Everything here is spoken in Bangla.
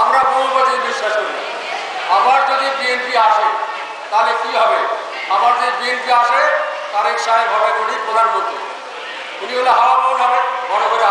আমরা বহুবাদী বিশ্বাস করি। আবার যদি বিএনপি আসে, তাহলে কি হবে? আবার যদি বিএনপি আসে, তারেক সাহেব হবে উনি প্রধানমন্ত্রী। উনি হলে হাওয়া মন হবে, বড় করে